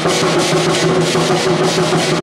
フフフフフフフフフ。